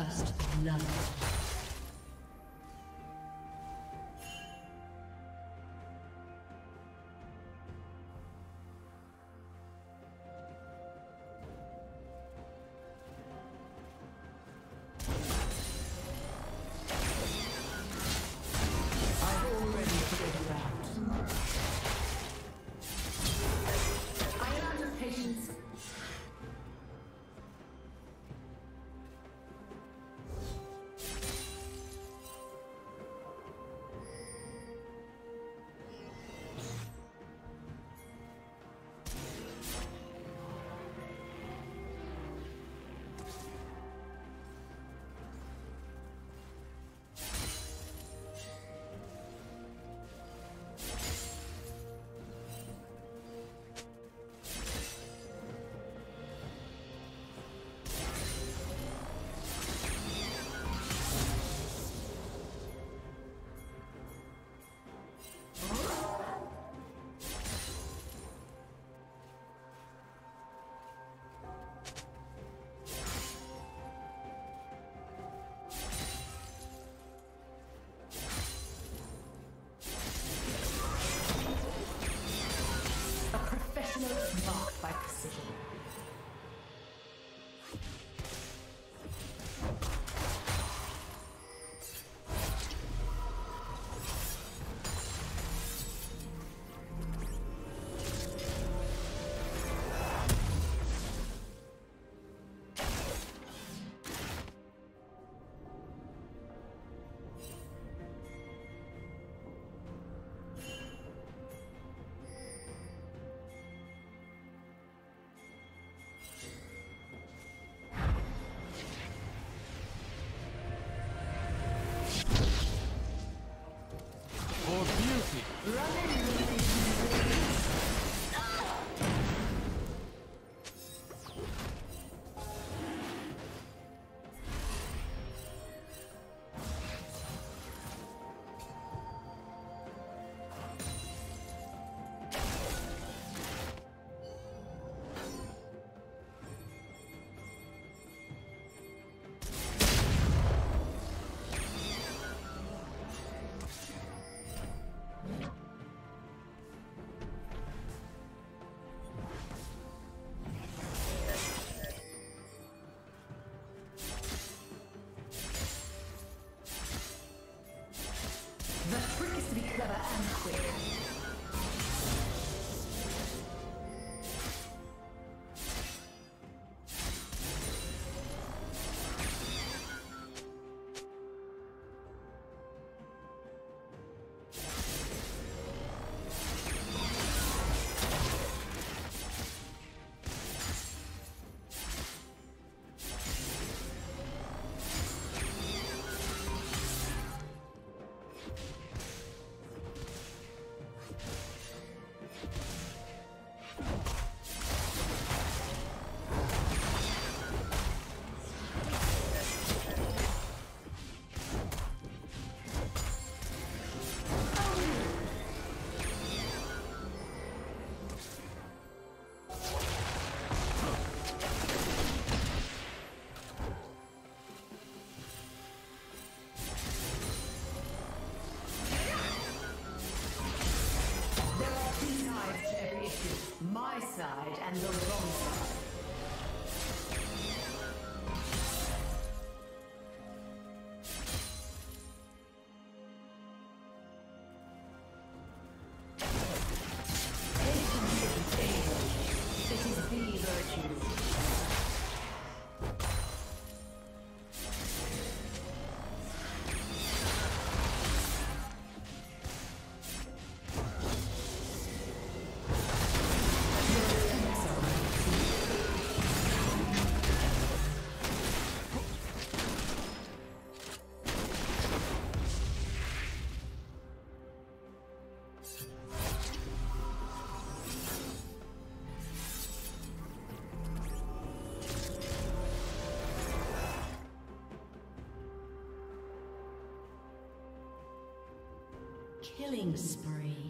First love. Slow. Running. And Killing spree.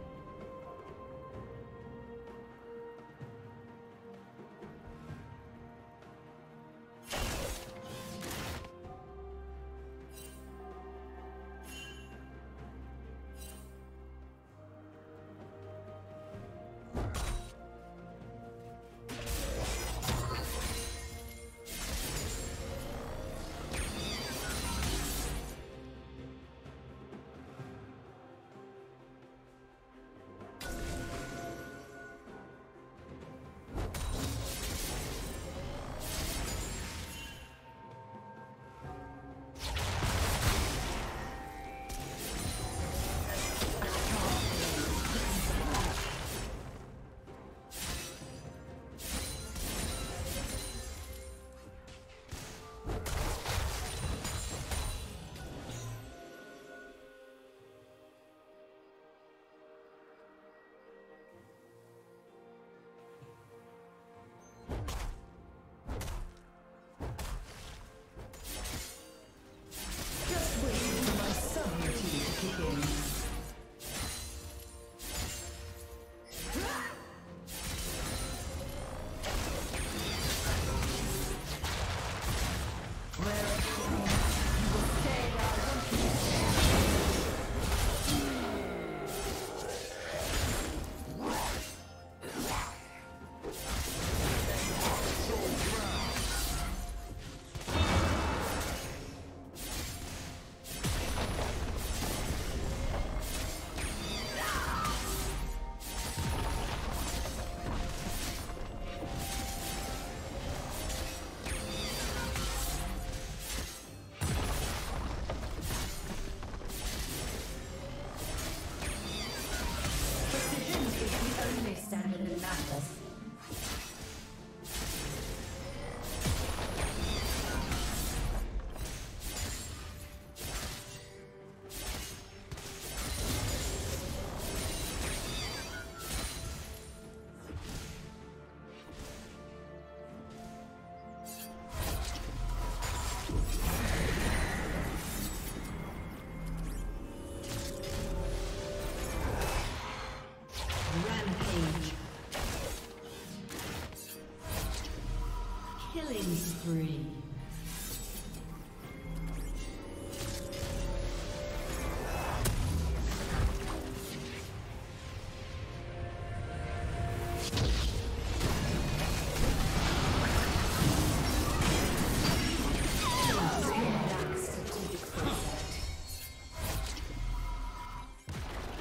Spree.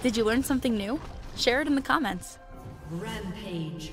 Did you learn something new? Share it in the comments. Rampage.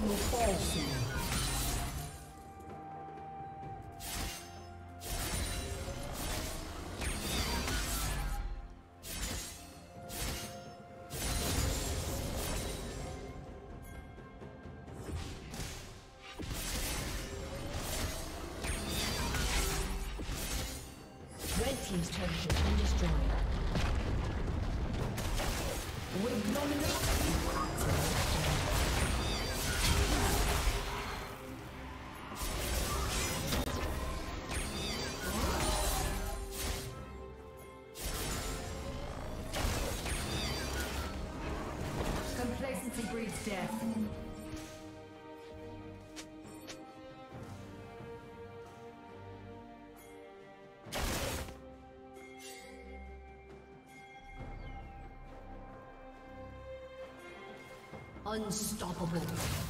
Plating will death. Unstoppable.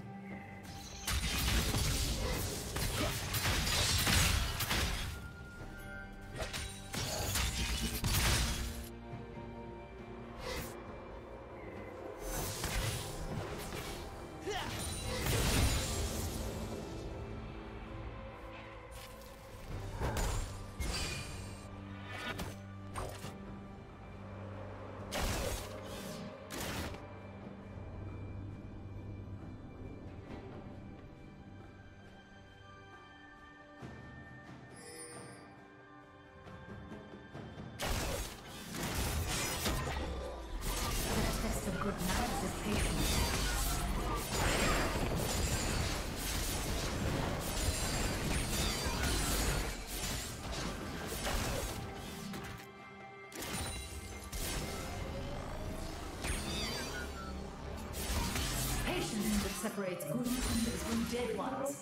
Dead ones.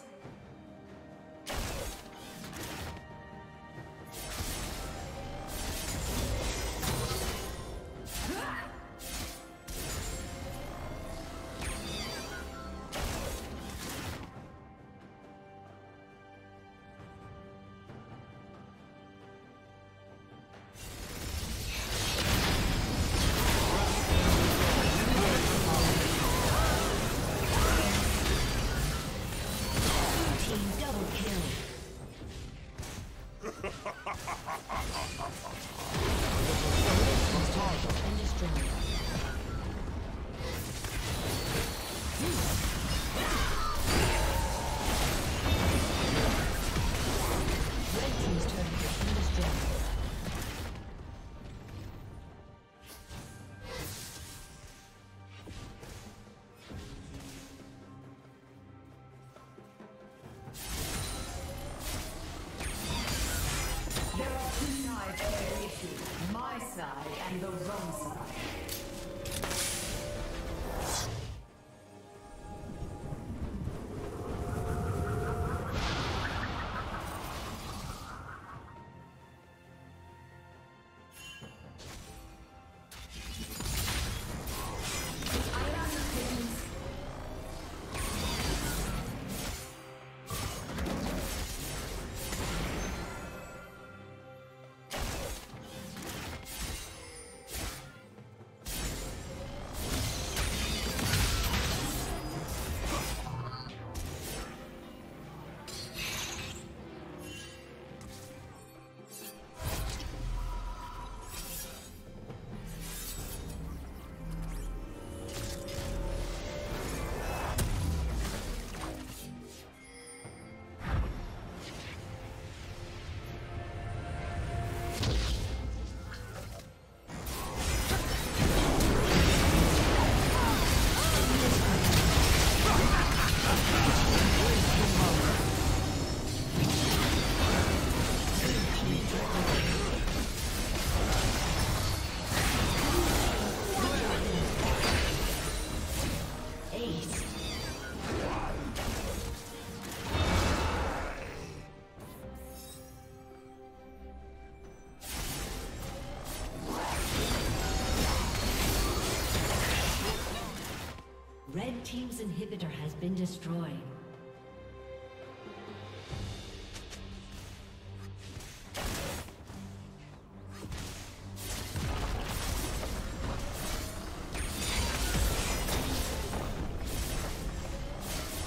Inhibitor has been destroyed.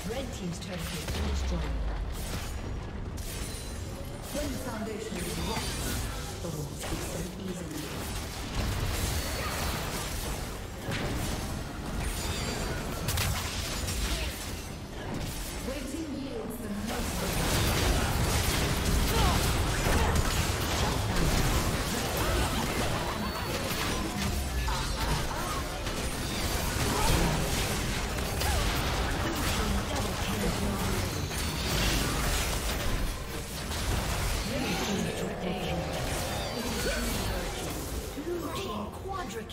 Red team's turret has been destroyed. When the foundation is rocked, the walls descend easily.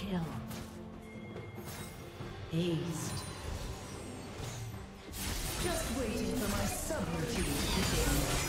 Kill. Just waiting for my subroutine to begin.